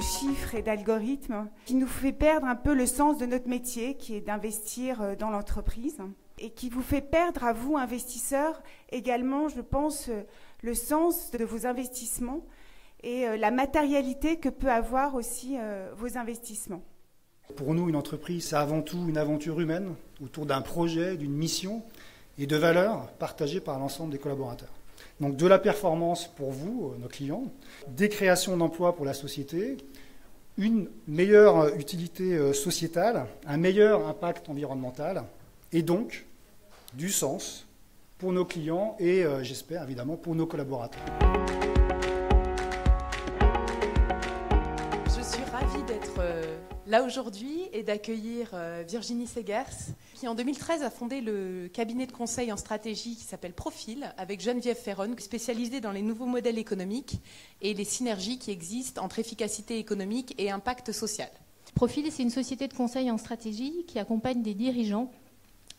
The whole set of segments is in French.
chiffres et d'algorithmes qui nous fait perdre un peu le sens de notre métier, qui est d'investir euh, dans l'entreprise, et qui vous fait perdre à vous, investisseurs, également, je pense, euh, le sens de vos investissements et euh, la matérialité que peut avoir aussi vos investissements. Pour nous, une entreprise, c'est avant tout une aventure humaine autour d'un projet, d'une mission et de valeurs partagées par l'ensemble des collaborateurs. Donc de la performance pour vous, nos clients, des créations d'emplois pour la société, une meilleure utilité euh, sociétale, un meilleur impact environnemental, et donc du sens pour nos clients et, euh, j'espère évidemment, pour nos collaborateurs. Là aujourd'hui et d'accueillir Virginie Segers, qui en 2013 a fondé le cabinet de conseil en stratégie qui s'appelle Profil, avec Geneviève Ferron, spécialisée dans les nouveaux modèles économiques et les synergies qui existent entre efficacité économique et impact social. Profil, c'est une société de conseil en stratégie qui accompagne des dirigeants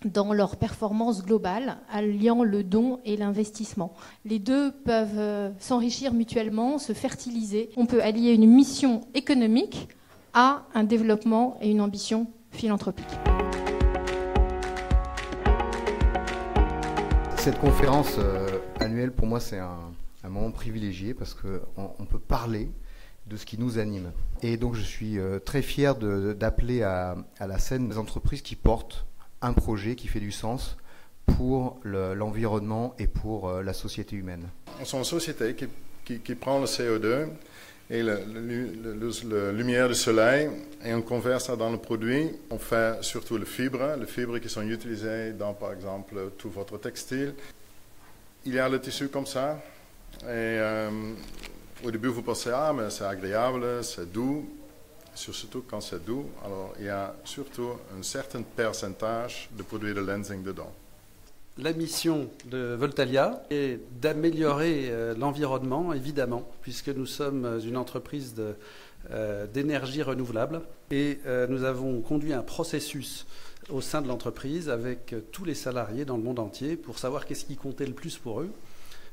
dans leur performance globale, alliant le don et l'investissement. Les deux peuvent euh, s'enrichir mutuellement, se fertiliser. On peut allier une mission économique à un développement et une ambition philanthropique. Cette conférence euh, annuelle, pour moi, c'est un, moment privilégié parce qu'on peut parler de ce qui nous anime. Et donc, je suis euh, très fier d'appeler à, la scène des entreprises qui portent un projet qui fait du sens pour l'environnement et pour euh, la société humaine. On est une société qui prend le CO2 et la lumière du soleil et on converse ça dans le produit. On fait surtout les fibres, les fibres qui sont utilisées dans par exemple tout votre textile. Il y a le tissu comme ça et euh, au début vous pensez ah mais c'est agréable, c'est doux. Surtout quand c'est doux, alors il y a surtout un certain pourcentage de produits de lensing dedans la mission de Voltalia est d'améliorer euh, l'environnement, évidemment, puisque nous sommes une entreprise euh, d'énergie renouvelable et euh, nous avons conduit un processus au sein de l'entreprise avec tous les salariés dans le monde entier pour savoir qu'est-ce qui comptait le plus pour eux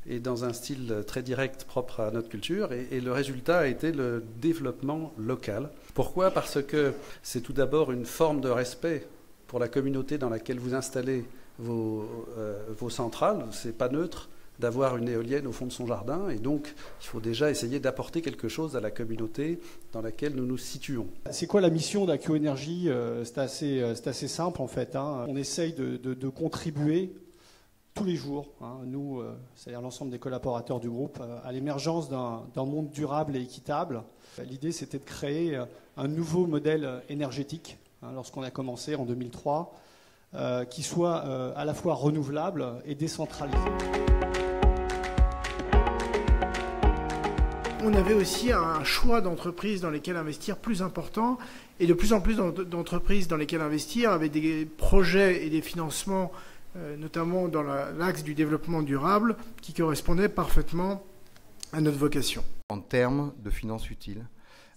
et dans un style très direct propre à notre culture. Et, et le résultat a été le développement local. Pourquoi? Parce que c'est tout d'abord une forme de respect pour la communauté dans laquelle vous installez vos, euh, vos centrales. C'est pas neutre d'avoir une éolienne au fond de son jardin. Et donc, il faut déjà essayer d'apporter quelque chose à la communauté dans laquelle nous nous situons. C'est quoi la mission d'Accio Énergie euh, C'est assez, euh, assez, simple, en fait. Hein. On essaye de, contribuer tous les jours, hein, nous, c'est-à-dire l'ensemble des collaborateurs du groupe, à l'émergence d'un monde durable et équitable. L'idée, c'était de créer un nouveau modèle énergétique. Hein, lorsqu'on a commencé en 2003, euh, qui soit euh, à la fois renouvelable et décentralisé. On avait aussi un choix d'entreprises dans lesquelles investir plus important et de plus en plus d'entreprises dans lesquelles investir avec des projets et des financements, euh, notamment dans l'axe du développement durable, qui correspondaient parfaitement à notre vocation. En termes de finances utiles,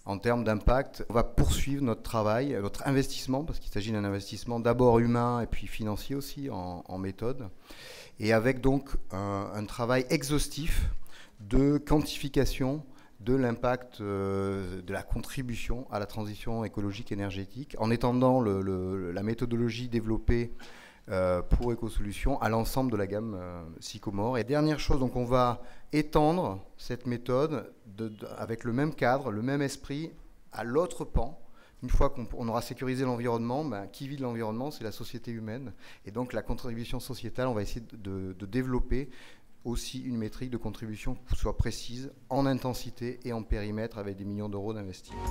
en termes d'impact. On va poursuivre notre travail, notre investissement, parce qu'il s'agit d'un investissement d'abord humain et puis financier aussi en, méthode, et avec donc un, travail exhaustif de quantification de l'impact euh, de la contribution à la transition écologique énergétique, en étendant la méthodologie développée pour Ecosolutions à l'ensemble de la gamme euh, Sycomore. Et dernière chose, donc on va étendre cette méthode avec le même cadre, le même esprit à l'autre pan. Une fois qu'on aura sécurisé l'environnement, ben, qui vit de l'environnement C'est la société humaine. Et donc la contribution sociétale, on va essayer de développer aussi une métrique de contribution qui soit précise en intensité et en périmètre avec des millions d'euros d'investissement.